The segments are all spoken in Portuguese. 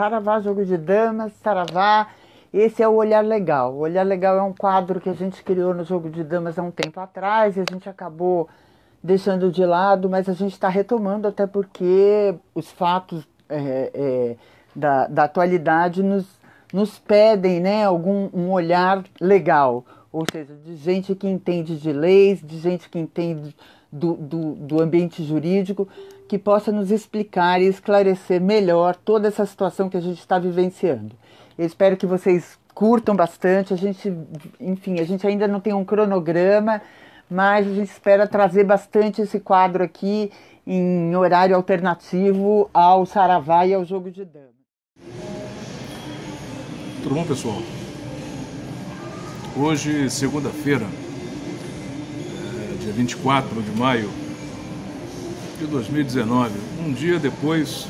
Saravá, jogo de damas, Saravá. Esse é o Olhar Legal. O Olhar Legal é um quadro que a gente criou no jogo de damas há um tempo atrás e a gente acabou deixando de lado, mas a gente está retomando até porque os fatos é, é, da, da atualidade nos, nos pedem né, algum um olhar legal, ou seja, de gente que entende de leis, de gente que entende do, do, do ambiente jurídico, que possa nos explicar e esclarecer melhor toda essa situação que a gente está vivenciando. Eu espero que vocês curtam bastante. A gente, enfim, a gente ainda não tem um cronograma, mas a gente espera trazer bastante esse quadro aqui em horário alternativo ao Saravá e ao jogo de damas. Tudo bom, pessoal? Hoje, segunda-feira, é, dia 24 de maio, de 2019, um dia depois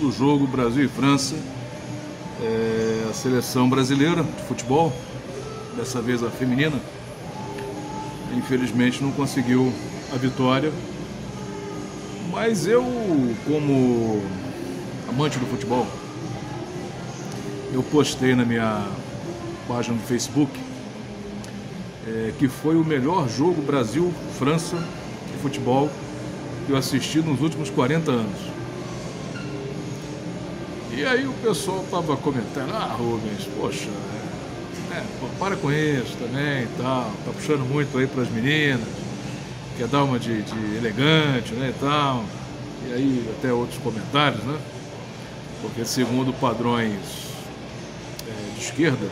do jogo Brasil e França, é, a seleção brasileira de futebol, dessa vez a feminina, infelizmente não conseguiu a vitória. Mas eu, como amante do futebol, eu postei na minha página do Facebook é, que foi o melhor jogo Brasil-França de futebol que eu assisti nos últimos 40 anos. E aí o pessoal estava comentando, ah Rubens, poxa, é, pô, para com isso também e tal, tá puxando muito aí para as meninas, quer dar uma de, de, elegante, né, e tal. E aí até outros comentários, né? Porque segundo padrões é, de esquerda,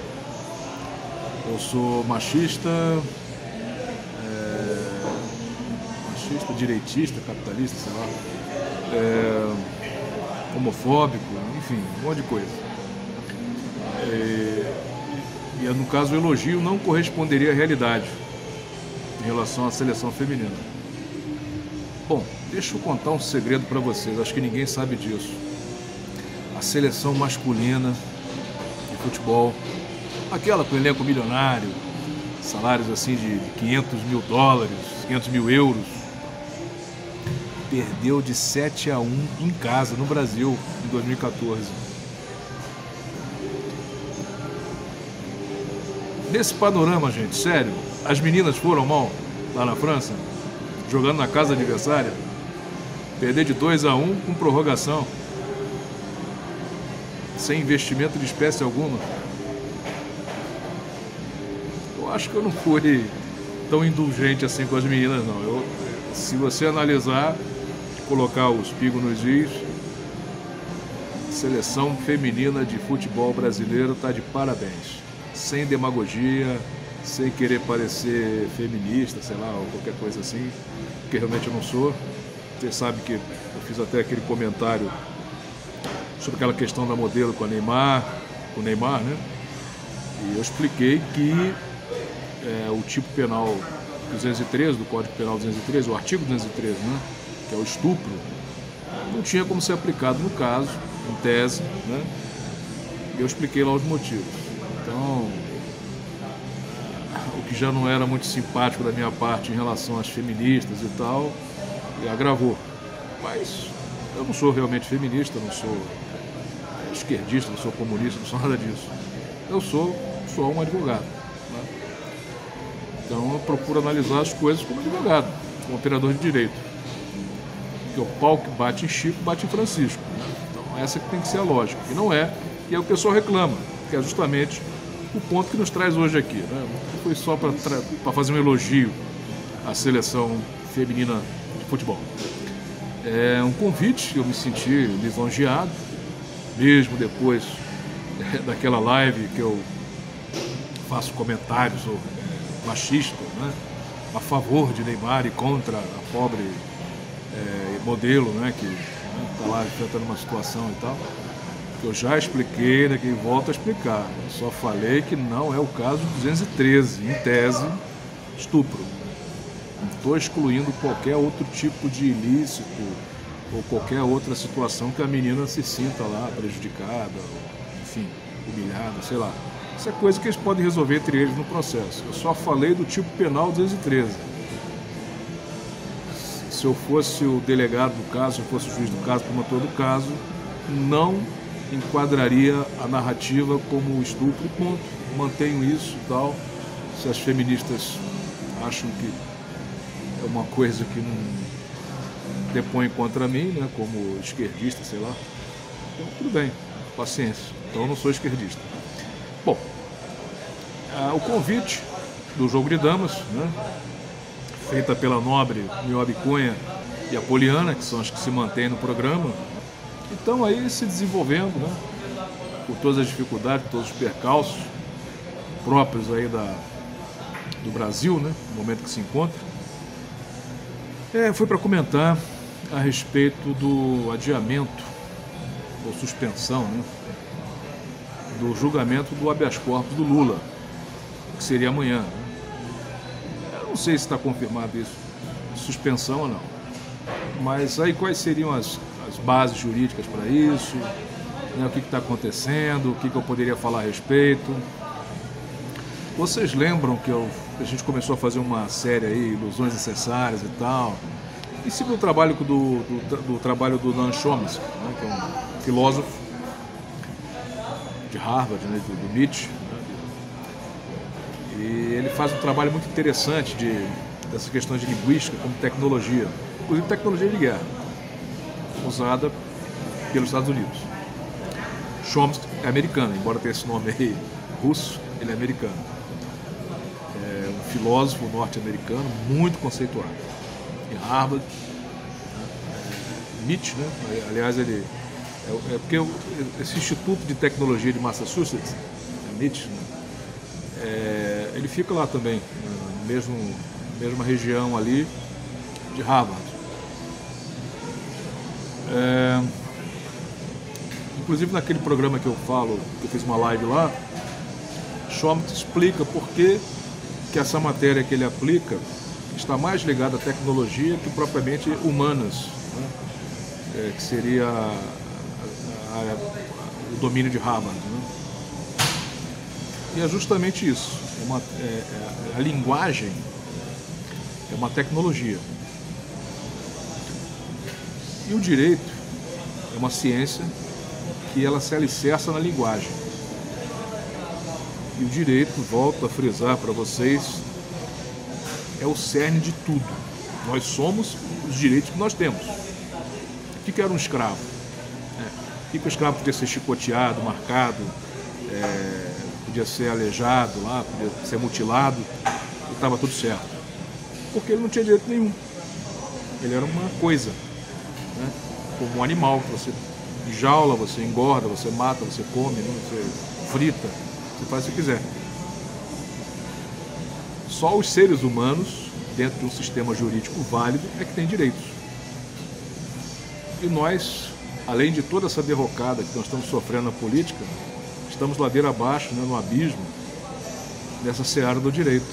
eu sou machista, direitista, capitalista, sei lá, é, homofóbico, enfim, um monte de coisa. É, e no caso o elogio não corresponderia à realidade em relação à seleção feminina. Bom, deixa eu contar um segredo para vocês, acho que ninguém sabe disso. A seleção masculina de futebol, aquela com elenco milionário, salários assim de 500 mil dólares, 500 mil euros, perdeu de 7 a 1 em casa, no Brasil, em 2014. Nesse panorama, gente, sério, as meninas foram mal lá na França, jogando na casa adversária, perder de 2 a 1 com prorrogação, sem investimento de espécie alguma. Eu acho que eu não fui tão indulgente assim com as meninas, não. Eu, se você analisar, colocar os pingos nos is. Seleção feminina de futebol brasileiro está de parabéns. Sem demagogia, sem querer parecer feminista, sei lá, ou qualquer coisa assim, porque realmente eu não sou. Você sabe que eu fiz até aquele comentário sobre aquela questão da modelo com a Neymar, com o Neymar, né? E eu expliquei que é, o tipo penal 213, do Código Penal 213, o artigo 213, né? Que é o estupro, não tinha como ser aplicado no caso, em tese, né? E eu expliquei lá os motivos. Então, o que já não era muito simpático da minha parte em relação às feministas e tal, agravou. Mas eu não sou realmente feminista, não sou esquerdista, não sou comunista, não sou nada disso. Eu sou só um advogado. Né? Então eu procuro analisar as coisas como advogado, como operador de direito. Porque o pau que bate em Chico bate em Francisco. Né? Então essa que tem que ser a lógica. E não é, e é o pessoal reclama, que é justamente o ponto que nos traz hoje aqui. Né? Foi só para fazer um elogio à seleção feminina de futebol. É um convite, eu me senti lisonjeado, mesmo depois daquela live que eu faço comentários ou machista, né? a favor de Neymar e contra a pobre é, modelo, né, que está né, lá enfrentando uma situação e tal, que eu já expliquei, né, que volto a explicar. Eu só falei que não é o caso de 213, em tese, estupro. Não estou excluindo qualquer outro tipo de ilícito ou qualquer outra situação que a menina se sinta lá prejudicada, enfim, humilhada, sei lá. Isso é coisa que eles podem resolver entre eles no processo. Eu só falei do tipo penal 213 se eu fosse o delegado do caso, se eu fosse o juiz do caso, promotor do caso, não enquadraria a narrativa como estupro ponto. Mantenho isso e tal. Se as feministas acham que é uma coisa que não depõe contra mim, né, como esquerdista, sei lá, então tudo bem, paciência. Então eu não sou esquerdista. Bom, ah, o convite do jogo de damas, né, feita pela nobre Niobe Cunha e a Poliana, que são as que se mantêm no programa, então aí se desenvolvendo, né, por todas as dificuldades, todos os percalços próprios aí da, do Brasil, né, no momento que se encontra. É, foi para comentar a respeito do adiamento ou suspensão né, do julgamento do habeas corpus do Lula, que seria amanhã. Não sei se está confirmado isso, suspensão ou não. Mas aí quais seriam as, as bases jurídicas para isso? Né, o que está acontecendo? O que, que eu poderia falar a respeito? Vocês lembram que eu, a gente começou a fazer uma série aí, Ilusões Necessárias e tal, em cima do trabalho do, do, do trabalho do Dan Chomsky, né, que é um filósofo de Harvard, né, do, do Nietzsche. Né, e ele faz um trabalho muito interessante de, dessas questões de linguística como tecnologia, inclusive tecnologia de guerra, usada pelos Estados Unidos. Chomsky é americano, embora tenha esse nome aí russo, ele é americano. É um filósofo norte-americano muito conceituado. Em Harvard, Nietzsche, né? Aliás, ele é, é porque esse Instituto de Tecnologia de Massachusetts, Nietzsche, né? é, ele fica lá também, mesmo, mesma região ali de Harvard. É, inclusive naquele programa que eu falo, que eu fiz uma live lá, Schomburg explica por que, que essa matéria que ele aplica está mais ligada à tecnologia que propriamente humanas, né? é, que seria a, a, o domínio de Harvard. Né? E é justamente isso. É uma, é, é, a linguagem é uma tecnologia. E o direito é uma ciência que ela se alicerça na linguagem. E o direito, volto a frisar para vocês, é o cerne de tudo. Nós somos os direitos que nós temos. O que era um escravo? É. O que o escravo podia ser chicoteado, marcado, é, podia ser aleijado lá, podia ser mutilado, e estava tudo certo. Porque ele não tinha direito nenhum. Ele era uma coisa, né? como um animal que você jaula, você engorda, você mata, você come, né? você frita, você faz o que quiser. Só os seres humanos, dentro de um sistema jurídico válido, é que têm direitos. E nós, além de toda essa derrocada que nós estamos sofrendo na política, estamos ladeira abaixo, né, no abismo, dessa seara do direito.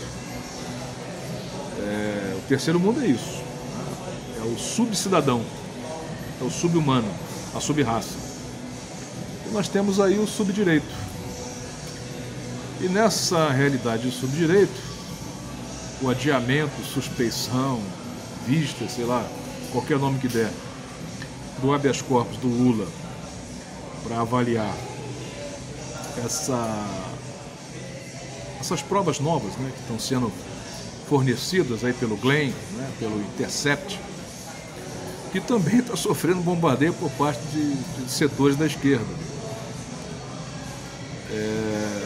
É, o terceiro mundo é isso. É o subcidadão, é o subhumano, a subraça. E nós temos aí o subdireito. E nessa realidade do subdireito, o adiamento, suspeição, vista, sei lá, qualquer nome que der, do habeas corpus do Lula para avaliar essa, essas provas novas né, que estão sendo fornecidas aí pelo Glenn, né, pelo Intercept, que também está sofrendo bombardeio por parte de, de setores da esquerda. É,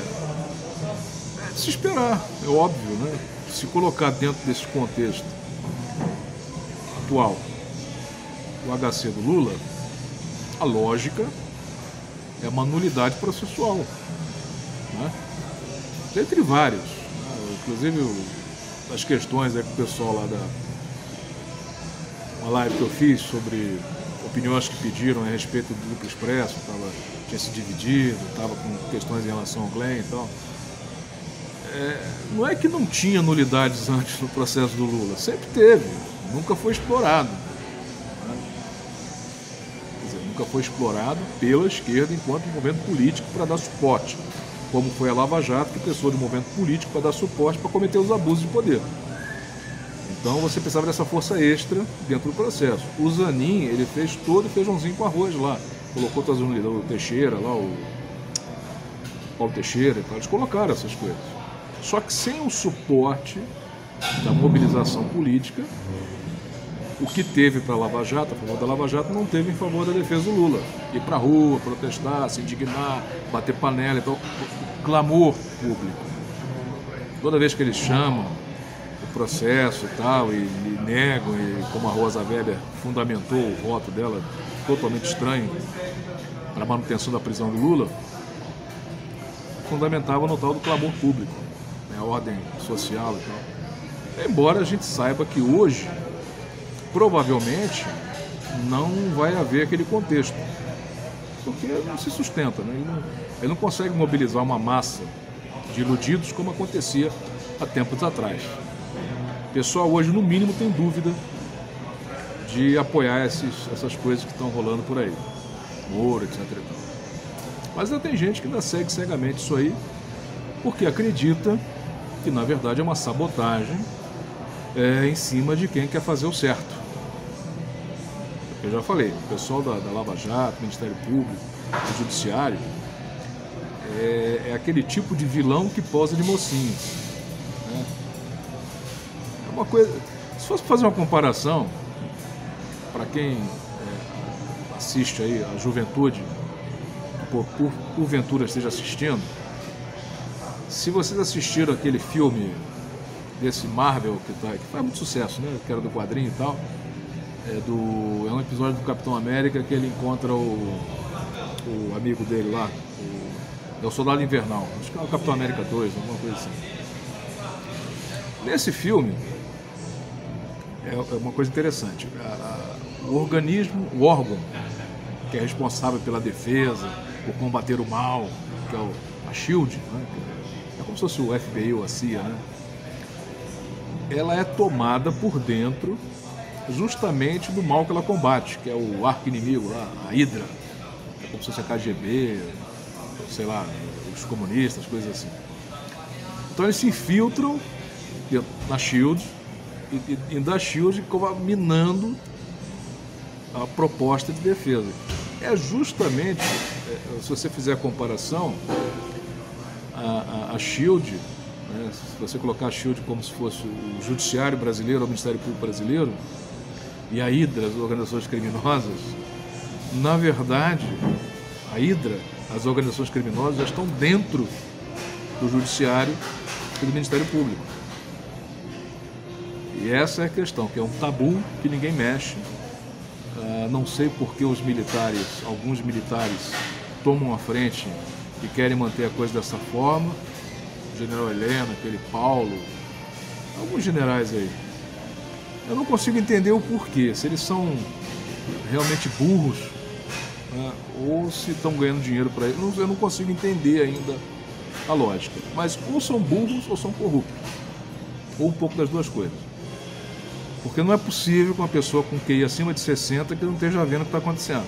é de se esperar, é óbvio, né? Se colocar dentro desse contexto atual o HC do Lula, a lógica é uma nulidade processual. Né? Entre vários. Né? Inclusive as questões aí com o pessoal lá da. Uma live que eu fiz sobre opiniões que pediram a respeito do Duplo Expresso, tava, tinha se dividido, estava com questões em relação ao Glenn e tal. É, não é que não tinha nulidades antes no processo do Lula, sempre teve, nunca foi explorado nunca foi explorado pela esquerda enquanto movimento político para dar suporte, como foi a Lava Jato, que pensou de movimento político para dar suporte para cometer os abusos de poder. Então você precisava dessa força extra dentro do processo. O Zanin, ele fez todo o feijãozinho com arroz lá. colocou todas as o Teixeira lá, o Paulo Teixeira e tal, eles colocaram essas coisas. Só que sem o suporte da mobilização política, o que teve para a Lava Jato, a favor da Lava Jato, não teve em favor da defesa do Lula. Ir para a rua, protestar, se indignar, bater panela, então, clamor público. Toda vez que eles chamam o processo e tal, e, e negam, e como a Rosa Weber fundamentou o voto dela, totalmente estranho, para a manutenção da prisão do Lula, fundamentava no tal do clamor público, né, a ordem social e tal. Embora a gente saiba que hoje, provavelmente, não vai haver aquele contexto, porque não se sustenta, né? ele, não, ele não consegue mobilizar uma massa de iludidos como acontecia há tempos atrás. O pessoal hoje, no mínimo, tem dúvida de apoiar esses, essas coisas que estão rolando por aí. Moro, etc. Mas ainda tem gente que ainda segue cegamente isso aí, porque acredita que na verdade é uma sabotagem é, em cima de quem quer fazer o certo. Eu já falei, o pessoal da, da Lava Jato, Ministério Público, o Judiciário, é, é, aquele tipo de vilão que posa de mocinho. Né? É uma coisa. Se fosse fazer uma comparação, para quem é, assiste aí a juventude, por, por, porventura esteja assistindo, se vocês assistiram aquele filme desse Marvel que, tá, que faz muito sucesso, né? Que era do quadrinho e tal. É, do, é um episódio do Capitão América que ele encontra o, o amigo dele lá, o, é o Soldado Invernal, acho que é o Capitão América 2, alguma coisa assim. Nesse filme, é, é uma coisa interessante. A, a, o organismo, o órgão que é responsável pela defesa, por combater o mal, que é o, a SHIELD, né? é como se fosse o FBI ou a CIA, né? ela é tomada por dentro justamente do mal que ela combate, que é o arco inimigo lá, a Hydra, é como se fosse a KGB, sei lá, os comunistas, coisas assim. Então eles se infiltram na SHIELD e, e, e da SHIELD minando a proposta de defesa. É justamente, é, se você fizer a comparação, a, a, a SHIELD, né, se você colocar a SHIELD como se fosse o Judiciário Brasileiro, o Ministério Público Brasileiro, e a HIDRA, as organizações criminosas, na verdade, a HIDRA, as organizações criminosas, já estão dentro do Judiciário e do Ministério Público. E essa é a questão, que é um tabu que ninguém mexe. Uh, não sei por que os militares, alguns militares, tomam a frente e querem manter a coisa dessa forma. O general Helena, aquele Paulo, alguns generais aí. Eu não consigo entender o porquê, se eles são realmente burros né, ou se estão ganhando dinheiro para isso. Eu não consigo entender ainda a lógica. Mas ou são burros ou são corruptos. Ou um pouco das duas coisas. Porque não é possível que uma pessoa com QI acima de 60 que não esteja vendo o que está acontecendo.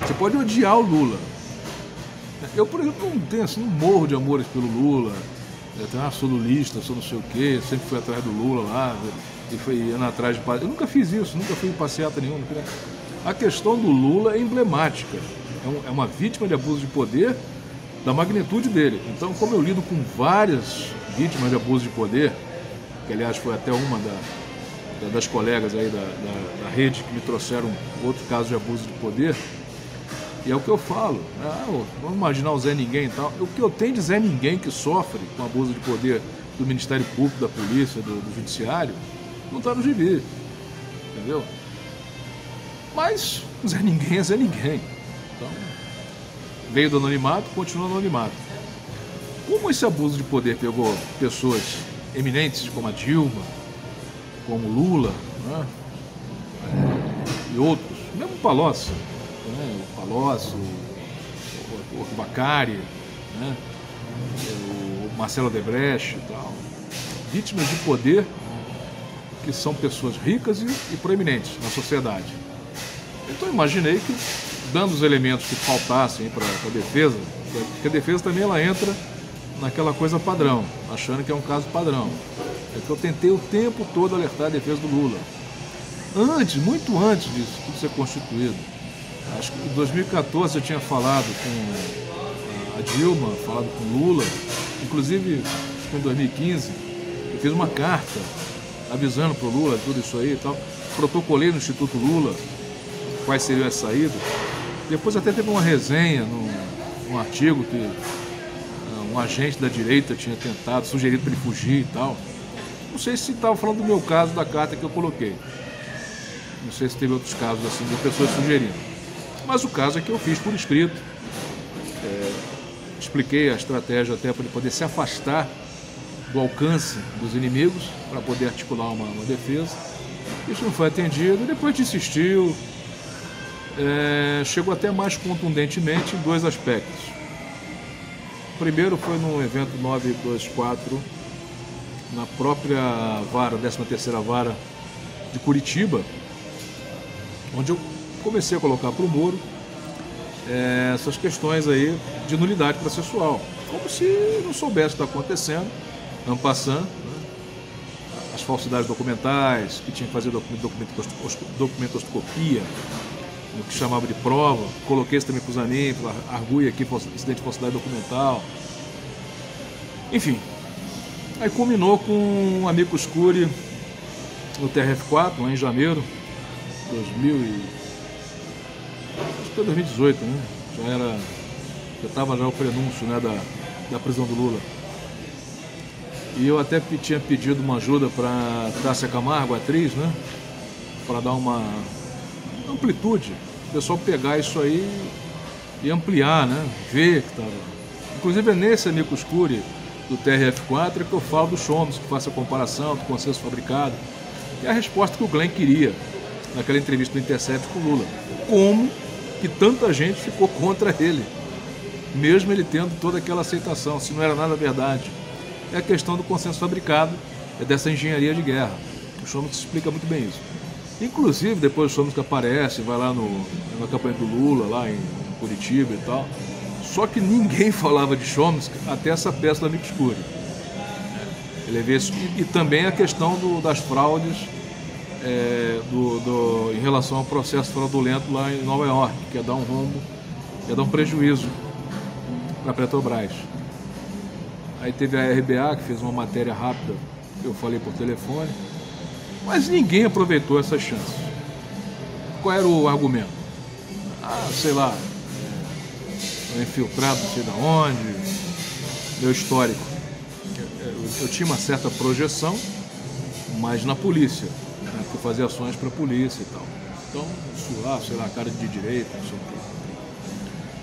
Você pode odiar o Lula. Eu, por exemplo, não tenho assim, não morro de amores pelo Lula. Eu tenho, ah, sou lulista, sou não sei o quê, sempre fui atrás do Lula lá e foi indo atrás de. Eu nunca fiz isso, nunca fui em passeata nenhuma. A questão do Lula é emblemática. É, um, é uma vítima de abuso de poder da magnitude dele. Então, como eu lido com várias vítimas de abuso de poder, que aliás foi até uma da, da, das colegas aí da, da, da, rede que me trouxeram outro caso de abuso de poder, e é o que eu falo, né? ah, vamos imaginar o Zé Ninguém e tal. O que eu tenho de Zé Ninguém que sofre com abuso de poder do Ministério Público, da Polícia, do, do Judiciário, não está no gibi. Entendeu? Mas Zé Ninguém é Zé Ninguém. Então, veio do anonimato, continua no anonimato. Como esse abuso de poder pegou pessoas eminentes como a Dilma, como Lula, né? e outros, mesmo Palocci, né? o Palocci, o, o Bacari, né? o Marcelo Debrecht e tal, vítimas de poder que são pessoas ricas e, e proeminentes na sociedade. Então imaginei que, dando os elementos que faltassem para a defesa, porque a defesa também ela entra naquela coisa padrão, achando que é um caso padrão. É que eu tentei o tempo todo alertar a defesa do Lula. Antes, muito antes disso tudo ser constituído. Acho que em 2014 eu tinha falado com a Dilma, falado com Lula, inclusive em 2015 eu fiz uma carta avisando para o Lula tudo isso aí e tal. Protocolei no Instituto Lula quais seriam as saídas. Depois até teve uma resenha num, num artigo que uh, um agente da direita tinha tentado, sugerido para ele fugir e tal. Não sei se estava falando do meu caso, da carta que eu coloquei. Não sei se teve outros casos assim de pessoas sugerindo. Mas o caso é que eu fiz por escrito. É, expliquei a estratégia até para ele poder se afastar do alcance dos inimigos, para poder articular uma, uma defesa. Isso não foi atendido, depois insistiu, é, chegou até mais contundentemente em dois aspectos. O primeiro foi no evento 924, na própria vara, 13ª vara de Curitiba, onde eu comecei a colocar para o Moro é, essas questões aí de nulidade processual, como se não soubesse o que está acontecendo, não passando, né? as falsidades documentais, que tinha que fazer documentoscopia, no que chamava de prova, coloquei isso também para os amigos, argui aqui incidente de falsidade documental. Enfim, aí culminou com um amigo escure no TRF4, lá em janeiro, 2000 e... acho que foi 2018, né? Já era, já estava já o prenúncio né, da, da prisão do Lula. E eu até tinha pedido uma ajuda para Tássia Camargo, atriz, né? Para dar uma amplitude, o pessoal pegar isso aí e ampliar, né? Ver que tava. Inclusive é nesse amigo escure do TRF4 que eu falo do Chomos, que faço a comparação do consenso fabricado. E a resposta que o Glenn queria naquela entrevista do Intercept com o Lula. Como que tanta gente ficou contra ele, mesmo ele tendo toda aquela aceitação, se não era nada verdade. É a questão do consenso fabricado, é dessa engenharia de guerra. O Chomos explica muito bem isso. Inclusive, depois o Chomsky aparece, vai lá no, na campanha do Lula, lá em Curitiba e tal. Só que ninguém falava de Chomsky até essa peça do Amigo. Ele vê isso, e, e, também a questão do, das fraudes é, do, do, em relação ao processo fraudulento lá em Nova York, que ia dar um rombo, ia dar um prejuízo para a Petrobras. Aí teve a RBA que fez uma matéria rápida, que eu falei por telefone, mas ninguém aproveitou essa chance. Qual era o argumento? Ah, sei lá, é, infiltrado não sei da onde, meu histórico. Eu, eu, eu, tinha uma certa projeção, mas na polícia, né, que fazia ações para a polícia e tal. Então, isso lá, sei lá, cara de direita, não sei o quê.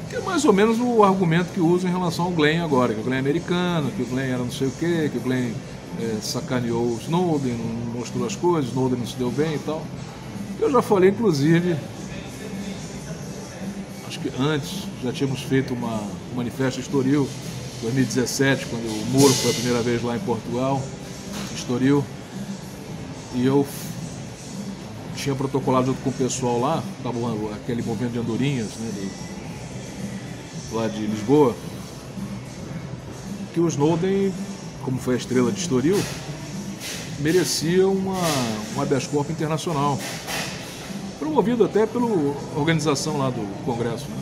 Que é mais ou menos o argumento que usa em relação ao Glenn agora, que o Glenn é americano, que o Glenn era não sei o quê, que o Glenn é, sacaneou o Snowden, não mostrou as coisas, Snowden não se deu bem e tal. Eu já falei, inclusive, acho que antes já tínhamos feito uma, um manifesto Estoril, 2017, quando o Moro foi a primeira vez lá em Portugal, Estoril, e eu tinha protocolado junto com o pessoal lá, estava aquele movimento de andorinhas, né, do, lá de Lisboa, que o Snowden como foi a estrela de Estoril, merecia uma, um habeas corpus internacional. Promovido até pela organização lá do Congresso. Né?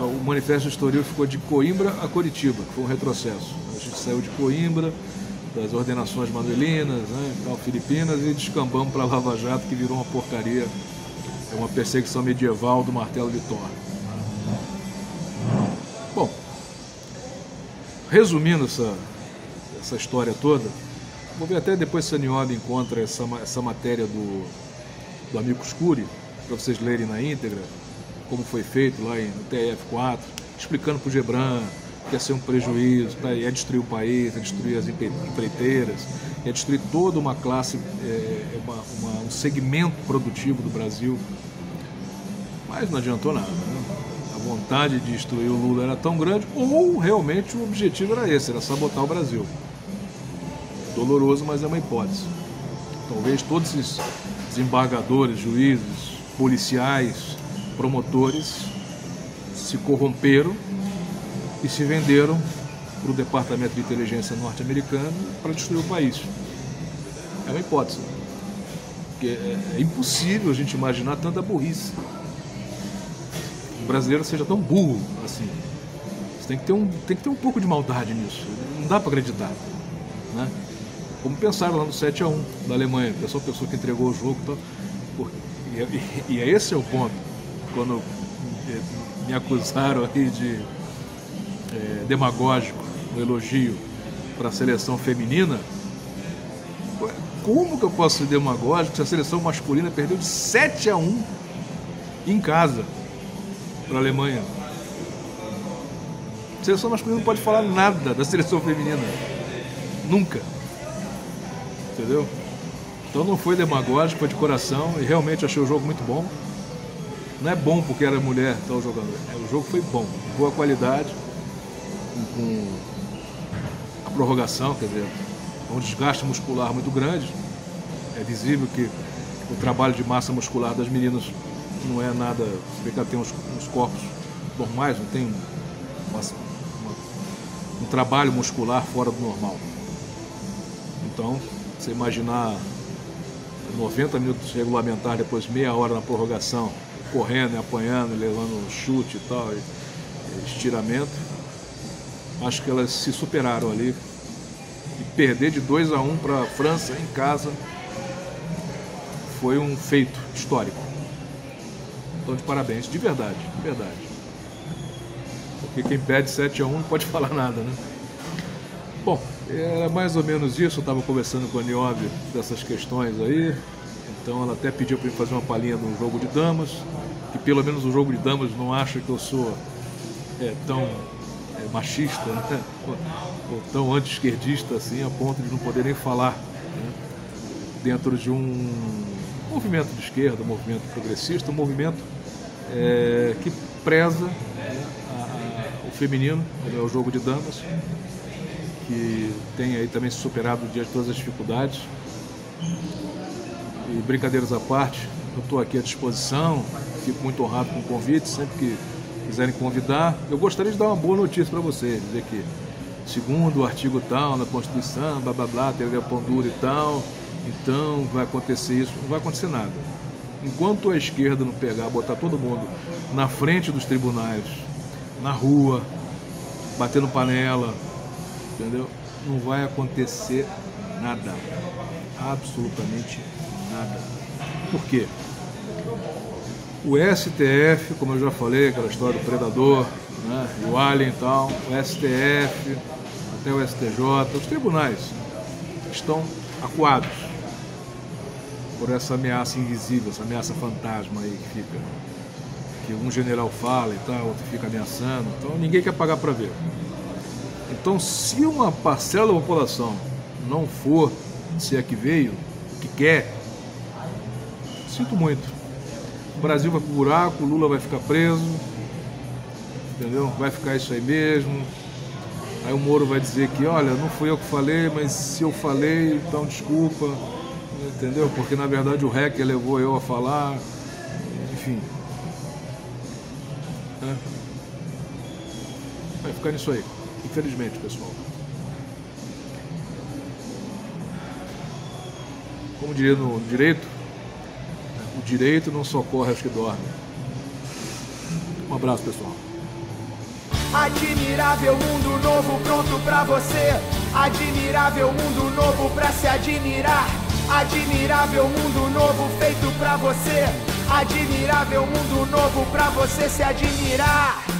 O manifesto de Estoril ficou de Coimbra a Curitiba, que foi um retrocesso. A gente saiu de Coimbra, das ordenações manuelinas, né, tal, Filipinas, e descambamos para Lava Jato, que virou uma porcaria, é uma perseguição medieval do martelo de Thor. Resumindo essa, essa história toda, vou ver até depois se a Niobe encontra essa, essa matéria do, do Amigo Escure, para vocês lerem na íntegra, como foi feito lá no TF4, explicando para o Gebran que ia ser um prejuízo, tá? ia destruir o país, ia destruir as empreiteiras, ia destruir toda uma classe, é, uma, uma, um segmento produtivo do Brasil. Mas não adiantou nada. Né? Vontade de destruir o Lula era tão grande, ou realmente o objetivo era esse, era sabotar o Brasil. Doloroso, mas é uma hipótese. Talvez todos esses desembargadores, juízes, policiais, promotores se corromperam e se venderam para o Departamento de Inteligência norte-americano para destruir o país. É uma hipótese. Porque é, é impossível a gente imaginar tanta burrice. O brasileiro seja tão burro assim. Você tem que ter um, tem que ter um pouco de maldade nisso. Não dá para acreditar. Né? Como pensaram lá no 7 a 1 da Alemanha, pessoa, a pessoa que entregou o jogo. Tá, e, e, e esse é o ponto. Quando me acusaram aí de é, demagógico, um elogio para a seleção feminina, como que eu posso ser demagógico se a seleção masculina perdeu de 7 a 1 em casa para a Alemanha? A seleção masculina não pode falar nada da seleção feminina. Nunca. Entendeu? Então não foi demagógico, foi de coração e realmente achei o jogo muito bom. Não é bom porque era mulher estava jogando. É, o jogo foi bom, boa qualidade, com a prorrogação, quer dizer, um desgaste muscular muito grande. É visível que o trabalho de massa muscular das meninas não é nada. Você vê que ela tem uns, uns corpos normais, não tem uma, uma, um trabalho muscular fora do normal. Então, você imaginar 90 minutos regulamentar, depois meia hora na prorrogação, correndo e apanhando, levando um chute e tal, estiramento. Acho que elas se superaram ali. E perder de 2 a 1 um para a França em casa foi um feito histórico. Então, de parabéns, de verdade, de verdade. Porque quem perde 7 a 1 não pode falar nada, né? Bom, era mais ou menos isso. Eu estava conversando com a Niobe dessas questões aí. Então ela até pediu para eu fazer uma palhinha no jogo de damas, que pelo menos o jogo de damas não acha que eu sou é, tão é, machista, né? ou, ou, tão anti-esquerdista assim, a ponto de não poder nem falar né? dentro de um movimento de esquerda, um movimento progressista, um movimento é, que preza né, a, a, o feminino, o jogo de damas, que tem aí também superado diante todas as dificuldades. E brincadeiras à parte, eu estou aqui à disposição, fico muito honrado com o convite, sempre que quiserem convidar. Eu gostaria de dar uma boa notícia para vocês, dizer que segundo o artigo tal na Constituição, blá blá blá, teoria pão e tal, então vai acontecer isso, não vai acontecer nada. Enquanto a esquerda não pegar, botar todo mundo na frente dos tribunais, na rua, batendo panela, entendeu? Não vai acontecer nada. Absolutamente nada. Por quê? O STF, como eu já falei, aquela história do predador, né, o alien e tal, o STF, até o STJ, os tribunais estão acuados por essa ameaça invisível, essa ameaça fantasma aí que fica. Que um general fala e tal, outro fica ameaçando, então ninguém quer pagar para ver. Então, se uma parcela da população não for, se é que veio, que quer, sinto muito. O Brasil vai pro buraco, o Lula vai ficar preso, entendeu? Vai ficar isso aí mesmo. Aí o Moro vai dizer que, olha, não fui eu que falei, mas se eu falei, então desculpa, entendeu? Porque na verdade o REC levou eu a falar, enfim. É. Vai ficar nisso aí, infelizmente, pessoal. Como diria no direito, o direito não socorre aos que dormem. Um abraço, pessoal. Admirável mundo novo pronto pra você. Admirável mundo novo pra se admirar. Admirável mundo novo feito pra você. Admirável mundo novo pra você se admirar.